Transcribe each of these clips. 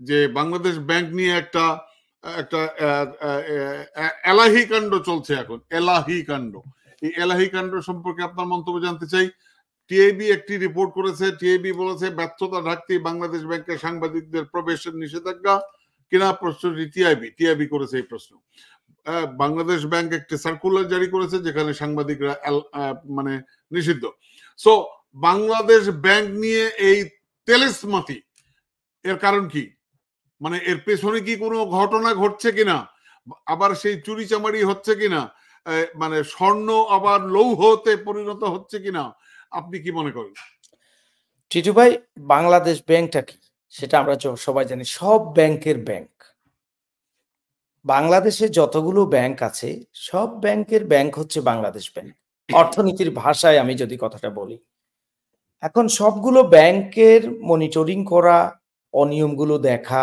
যে বাংলাদেশ ব্যাংক নিয়ে একটা একটা এলাহি কাণ্ড চলছে এখন, এলাহি কাণ্ড। এই এলাহি কাণ্ড সম্পর্কে আপনার মন্তব্য জানতে চাই। টিআইবি একটি রিপোর্ট করেছে টিআইবি বলেছে, ব্যর্থতা ঢাকতেই বাংলাদেশ ব্যাংকের সাংবাদিকদের প্রবেশের নিষেধাজ্ঞা। কিনা প্রশ্নটি টিআইবি টিআইবি করেছে এই প্রশ্ন। বাংলাদেশ ব্যাংক একটি সার্কুলার জারি করেছে, যেখানে সাংবাদিকরা মানে নিষিদ্ধ। সো বাংলাদেশ ব্যাংক নিয়ে এই তেলেসমাতি, এর কারণ কি? মানে এর পেছনে কি কোনো ঘটনা ঘটছে কিনা? আবার সেই চুরি চামারি হচ্ছে কিনা? মানে স্বর্ণ আবার লৌহতে পরিণত হচ্ছে কিনা? আপনি কি মনে করেন? টিটু ভাই, বাংলাদেশ ব্যাংকটা কি? সেটা আমরা সবাই জানি। সব ব্যাংকের ব্যাংক। বাংলাদেশে যতগুলো ব্যাংক আছে, সব ব্যাংকের ব্যাংক হচ্ছে বাংলাদেশ ব্যাংক। অর্থনীতির ভাষায় আমি যদি কথাটা বলি। এখন সবগুলো ব্যাংকের মনিটরিং করা, অনিয়মগুলো দেখা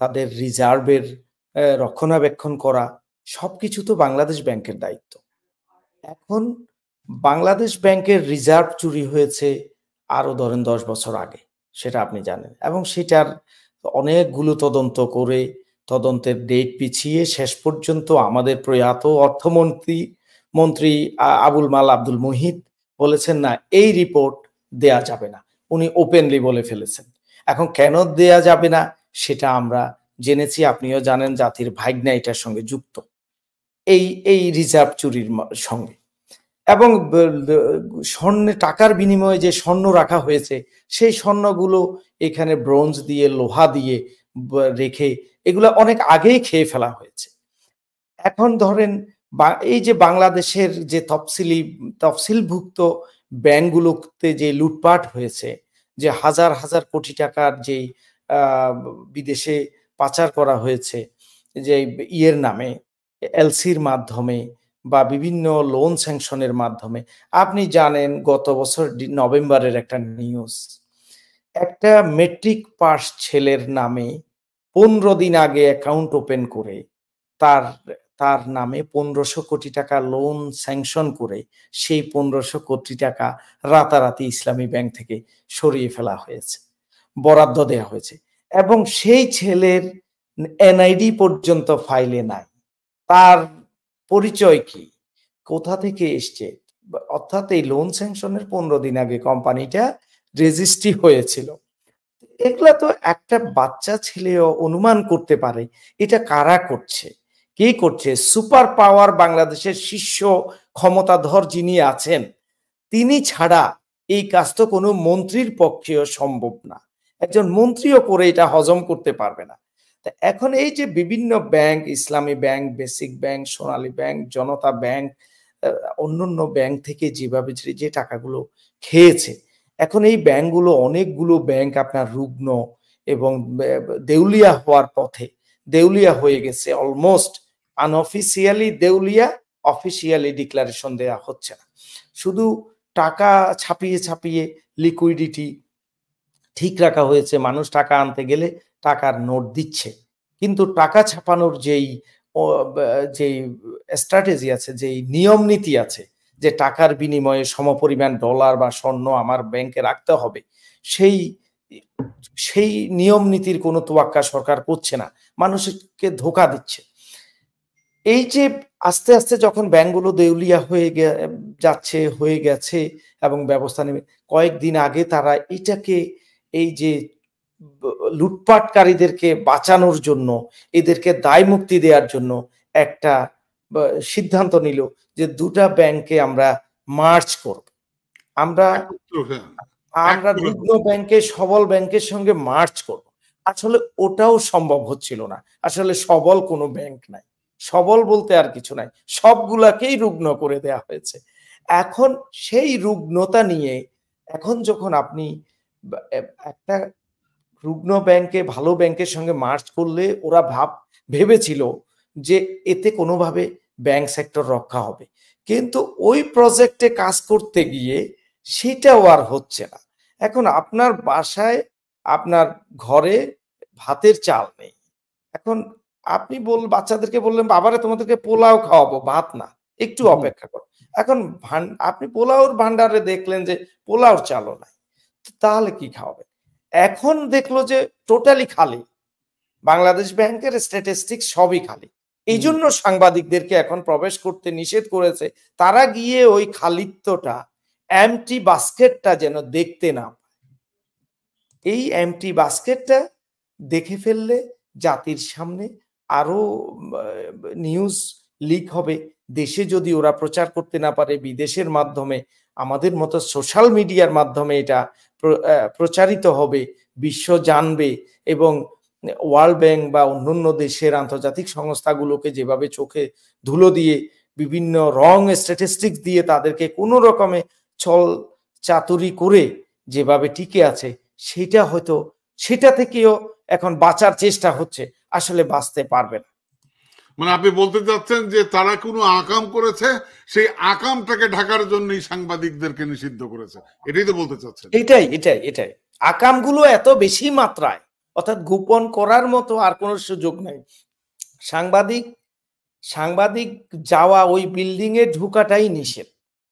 তাদের রিজার্ভের রক্ষণাবেক্ষণ করা সবকিছু তো বাংলাদেশ ব্যাংকের দায়িত্ব। এখন বাংলাদেশ ব্যাংকের রিজার্ভ চুরি হয়েছে আরও ধরেন দশ বছর আগে, সেটা আপনি জানেন। এবং সেটার অনেকগুলো তদন্ত করে তদন্তের ডেট পিছিয়ে শেষ পর্যন্ত আমাদের প্রয়াত অর্থমন্ত্রী, মন্ত্রী আবুল মাল আব্দুল মুহিত বলেছেন না, এই রিপোর্ট দেয়া যাবে না। উনি ওপেনলি বলে ফেলেছেন। এখন কেন দেয়া যাবে না? সেটা আমরা জেনেছি, আপনিও জানেন জাতির ভাগনা এটার সঙ্গে যুক্ত। এই এই রিজার্ভ চুরির সঙ্গে। এবং স্বর্ণে টাকার বিনিময়ে যে স্বর্ণ রাখা হয়েছে, সেই স্বর্ণগুলো এখানে ব্রোঞ্জ দিয়ে, লোহা দিয়ে রেখে এগুলো অনেক আগেই খেয়ে ফেলা হয়েছে। এখন ধরেন এই যে বাংলাদেশের যে তফসিলি, তফসিলভুক্ত ব্যাংকগুলোতে যে লুটপাট হয়েছে, যে হাজার হাজার কোটি টাকার যে বিদেশে পাচার করা হয়েছে যে ইয়ের নামে, এলসির মাধ্যমে বা বিভিন্ন লোন স্যাংশনের মাধ্যমে। আপনি জানেন গত বছর নভেম্বরের একটা নিউজ একটা মেট্রিক পাস ছেলের নামে পনেরো দিন আগে অ্যাকাউন্ট ওপেন করে তার তার নামে পনেরোশো কোটি টাকা লোন স্যাংশন করে সেই পনেরোশো কোটি টাকা রাতারাতি ইসলামী ব্যাংক থেকে সরিয়ে ফেলা হয়েছে, বরাদ্দ দেওয়া হয়েছে। এবং সেই ছেলের এনআইডি পর্যন্ত ফাইলে নাই। তার পরিচয় কি? কোথা থেকে এসছে? অর্থাৎ এই লোন স্যাংশনের পনেরো দিন আগে কোম্পানিটা রেজিস্ট্রি হয়েছিল। এগুলা তো একটা বাচ্চা ছেলেও অনুমান করতে পারে, এটা কারা করছে? কে করছে? সুপার পাওয়ার বাংলাদেশের শীর্ষ ক্ষমতাধর যিনি আছেন, তিনি ছাড়া এই কাজ তো কোনো মন্ত্রীর পক্ষেও সম্ভব না। একজন মন্ত্রীও করে এটা হজম করতে পারবে না। এখন এই যে বিভিন্ন bank, Islami bank, basic bank, Sonali bank, Janata bank অন্যান্য ব্যাংক থেকে যেভাবে যে টাকাগুলো খেয়েছে, এখন এই ব্যাংকগুলো অনেকগুলো ব্যাংক আপনার রুগ্ন এবং দেউলিয়া হওয়ার পথে, দেউলিয়া হয়ে গেছে অলমোস্ট আনঅফিসিয়ালি দেউলিয়া অফিসিয়ালি ডিক্লারেশন দেওয়া হচ্ছে না। শুধু টাকা ছাপিয়ে ছাপিয়ে লিকুইডিটি ঠিক রাখা হয়েছে, মানুষ টাকা আনতে গেলে টাকার নোট দিচ্ছে। কিন্তু টাকা ছাপানোর যেই যেই স্ট্র্যাটেজি আছে, যেই নিয়ম নীতি আছে, যে টাকার বিনিময়ে সমপরিমাণ ডলার বা স্বর্ণ আমার ব্যাংকে রাখতে হবে, সেই সেই নিয়ম নীতির কোনো তোয়াক্কা সরকার করছে না। মানুষকে ধোকা দিচ্ছে। এই যে আস্তে আস্তে যখন ব্যাংকগুলো দেউলিয়া হয়ে যাচ্ছে, হয়ে গেছে এবং ব্যবস্থা নেবে কয়েকদিন আগে তারা এটাকে এই যে লুটপাটকারীদেরকে বাঁচানোর জন্য এদেরকে দায় মুক্তি দেওয়ার জন্য একটা সিদ্ধান্ত নিল যে দুটা ব্যাংকে আমরা মার্চ করব। আমরা হ্যাঁ। আমরা রুগ্ন ব্যাংকে সবল ব্যাংকের সঙ্গে মার্চ করব। আসলে ওটাও সম্ভব হচ্ছিল না। আসলে সবল কোনো ব্যাংক নাই। সবল বলতে আর কিছু নাই। সবগুলাকেই রুগ্ন করে দেয়া হয়েছে। এখন সেই রুগ্নতা নিয়ে এখন যখন আপনি একটা রুগ্ন ব্যাংকে ভালো ব্যাংকের সঙ্গে মার্চ করলে ওরা ভাব ভেবেছিল যে এতে কোনোভাবে ব্যাংক সেক্টর রক্ষা হবে। কিন্তু ওই প্রজেক্টে কাজ করতে গিয়ে সেটাও আর হচ্ছে না। এখন আপনার বাসায় আপনার ঘরে ভাতের চাল নেই। এখন আপনি বল বাচ্চাদেরকে বললেন বাবারে তোমাদেরকে পোলাও খাওয়াবো ভাত না একটু অপেক্ষা করো। এখন আপনি পোলাওর ভান্ডারে দেখলেন যে পোলাওর চালও নাই। তাহলে কি খাওয়াবে? এখন দেখল যে টোটালি খালি। বাংলাদেশ ব্যাংকের স্ট্যাটিস্টিক সবই খালি। এই জন্য সাংবাদিকদেরকে এখন প্রবেশ করতে নিষেধ করেছে। তারা গিয়ে ওই খালিত্বটা এমটি বাস্কেটটা যেন দেখতে না পায়। এই এমটি বাস্কেটটা দেখে ফেললে জাতির সামনে আরও নিউজ লিক হবে। দেশে যদি ওরা প্রচার করতে না পারে বিদেশের মাধ্যমে আমাদের মতো সোশ্যাল মিডিয়ার মাধ্যমে এটা প্রচারিত হবে, বিশ্ব জানবে এবং ওয়ার্ল্ড ব্যাংক বা অন্যান্য দেশের আন্তর্জাতিক সংস্থাগুলোকে যেভাবে চোখে ধুলো দিয়ে বিভিন্ন রং স্ট্যাটিস্টিক্স দিয়ে তাদেরকে কোনো রকমে ছল চাতুরি করে যেভাবে টিকে আছে, সেটা হয়তো সেটা থেকেও এখন বাঁচার চেষ্টা হচ্ছে, আসলে বাঁচতে পারবে না। মানে আপনি বলতে চাচ্ছেন যে তারা কোনো আকাম করেছে? সেই আকামটাকে ঢাকার জন্যই সাংবাদিকদেরকে নিষিদ্ধ করেছে। এটাই তো বলতে চাচ্ছেন। এটাই এটাই এটাই। আকামগুলো এত বেশি মাত্রায় অর্থাৎ গোপন করার মতো আর কোনো সুযোগ নাই। সাংবাদিক সাংবাদিক যাওয়া ওই বিল্ডিং এ ঢুকাটাই নিষেধ।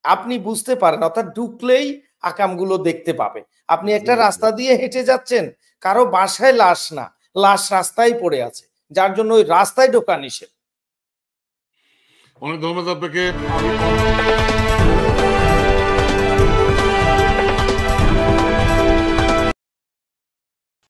আপনি বুঝতে পারেন অর্থাৎ ঢুকলেই আকামগুলো দেখতে পাবে। আপনি একটা রাস্তা দিয়ে হেঁটে যাচ্ছেন কারও বাসায় লাশ না লাশ রাস্তায় পড়ে আছে। যার জন্য ওই রাস্তায় ঢোকা নিষেধ। অনেক ধন্যবাদ আপনাকে।